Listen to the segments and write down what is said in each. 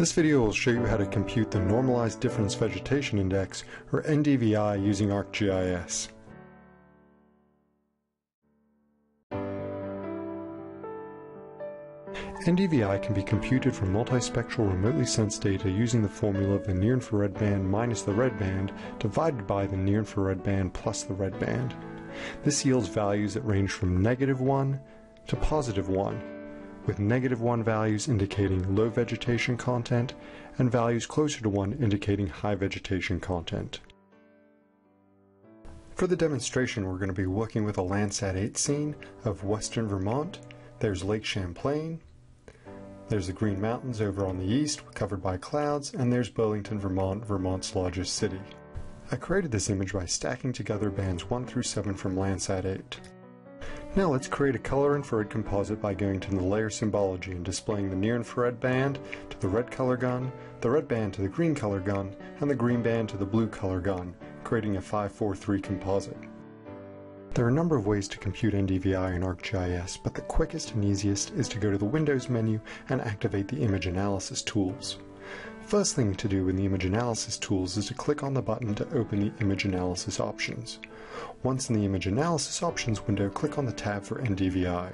This video will show you how to compute the Normalized Difference Vegetation Index, or NDVI, using ArcGIS. NDVI can be computed from multispectral remotely sensed data using the formula of the near-infrared band minus the red band divided by the near-infrared band plus the red band. This yields values that range from negative 1 to positive 1, with negative 1 values indicating low vegetation content and values closer to 1 indicating high vegetation content. For the demonstration, we're going to be working with a Landsat 8 scene of western Vermont. There's Lake Champlain, there's the Green Mountains over on the east, covered by clouds, and there's Burlington, Vermont, Vermont's largest city. I created this image by stacking together bands 1 through 7 from Landsat 8. Now let's create a color infrared composite by going to the layer symbology and displaying the near infrared band to the red color gun, the red band to the green color gun, and the green band to the blue color gun, creating a 543 composite. There are a number of ways to compute NDVI in ArcGIS, but the quickest and easiest is to go to the Windows menu and activate the image analysis tools. First thing to do in the image analysis tools is to click on the button to open the image analysis options. Once in the image analysis options window, click on the tab for NDVI.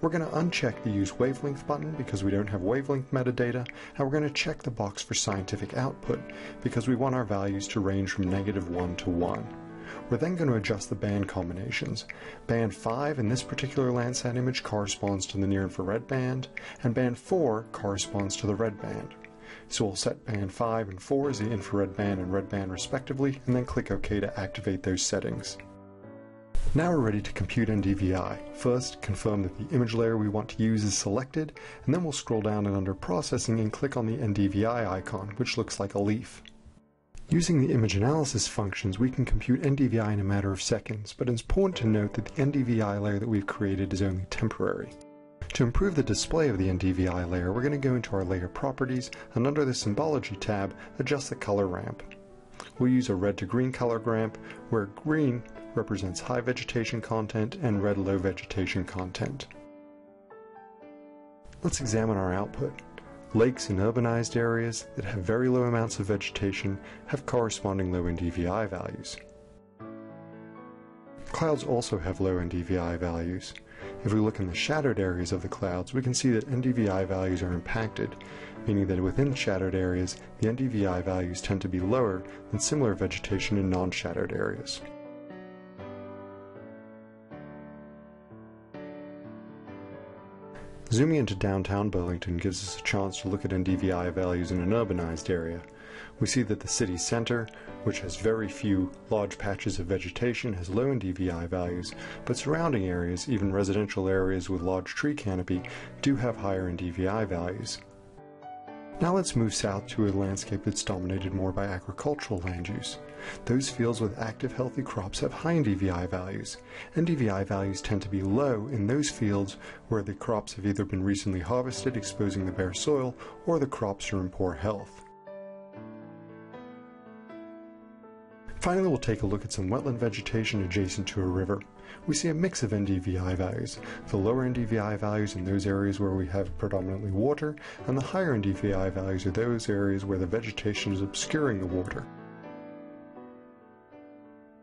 We're going to uncheck the use wavelength button because we don't have wavelength metadata, and we're going to check the box for scientific output because we want our values to range from negative 1 to 1. We're then going to adjust the band combinations. Band 5 in this particular Landsat image corresponds to the near infrared band, and band 4 corresponds to the red band. So we'll set band 5 and 4 as the infrared band and red band respectively, and then click OK to activate those settings. Now we're ready to compute NDVI. First, confirm that the image layer we want to use is selected, and then we'll scroll down and under Processing and click on the NDVI icon, which looks like a leaf. Using the image analysis functions, we can compute NDVI in a matter of seconds, but it's important to note that the NDVI layer that we've created is only temporary. To improve the display of the NDVI layer, we're going to go into our layer properties and under the symbology tab, adjust the color ramp. We'll use a red to green color ramp, where green represents high vegetation content and red low vegetation content. Let's examine our output. Lakes in urbanized areas that have very low amounts of vegetation have corresponding low NDVI values. Clouds also have low NDVI values. If we look in the shadowed areas of the clouds, we can see that NDVI values are impacted, meaning that within shadowed areas, the NDVI values tend to be lower than similar vegetation in non-shadowed areas. Zooming into downtown Burlington gives us a chance to look at NDVI values in an urbanized area. We see that the city center, which has very few large patches of vegetation, has low NDVI values, but surrounding areas, even residential areas with large tree canopy, do have higher NDVI values. Now let's move south to a landscape that's dominated more by agricultural land use. Those fields with active healthy crops have high NDVI values. NDVI values tend to be low in those fields where the crops have either been recently harvested exposing the bare soil or the crops are in poor health. Finally, we'll take a look at some wetland vegetation adjacent to a river. We see a mix of NDVI values. The lower NDVI values in those areas where we have predominantly water, and the higher NDVI values are those areas where the vegetation is obscuring the water.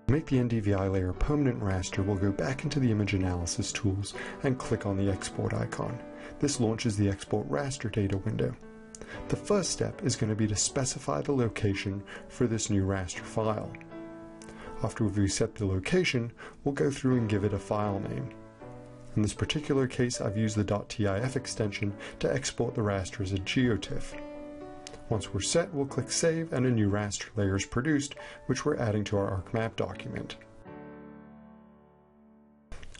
To make the NDVI layer a permanent raster, we'll go back into the image analysis tools and click on the export icon. This launches the export raster data window. The first step is going to be to specify the location for this new raster file. After we've reset the location, we'll go through and give it a file name. In this particular case, I've used the .tif extension to export the raster as a GeoTIFF. Once we're set, we'll click Save and a new raster layer is produced, which we're adding to our ArcMap document.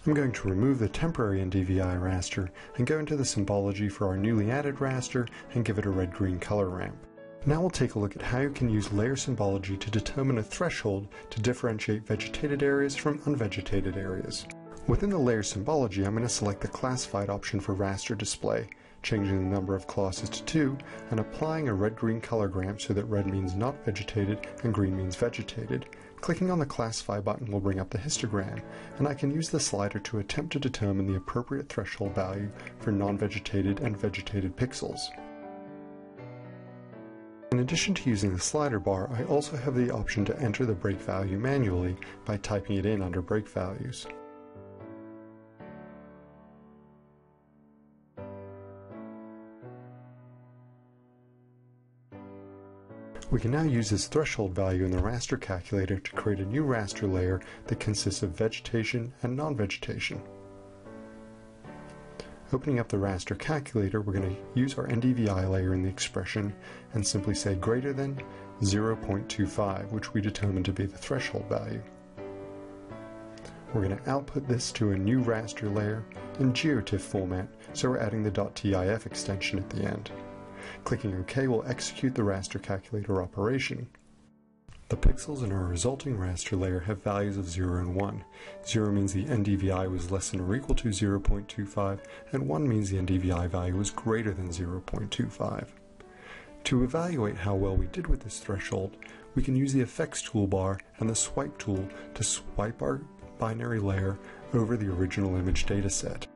I'm going to remove the temporary NDVI raster and go into the symbology for our newly added raster and give it a red-green color ramp. Now we'll take a look at how you can use layer symbology to determine a threshold to differentiate vegetated areas from unvegetated areas. Within the layer symbology, I'm going to select the classified option for raster display, changing the number of classes to 2, and applying a red-green color ramp so that red means not vegetated and green means vegetated. Clicking on the Classify button will bring up the histogram, and I can use the slider to attempt to determine the appropriate threshold value for non-vegetated and vegetated pixels. Addition to using the slider bar, I also have the option to enter the break value manually by typing it in under break values. We can now use this threshold value in the raster calculator to create a new raster layer that consists of vegetation and non-vegetation. Opening up the raster calculator, we're going to use our NDVI layer in the expression and simply say greater than 0.25, which we determined to be the threshold value. We're going to output this to a new raster layer in GeoTIFF format, so we're adding the .tif extension at the end. Clicking OK will execute the raster calculator operation. The pixels in our resulting raster layer have values of 0 and 1. 0 means the NDVI was less than or equal to 0.25, and 1 means the NDVI value was greater than 0.25. To evaluate how well we did with this threshold, we can use the effects toolbar and the swipe tool to swipe our binary layer over the original image dataset.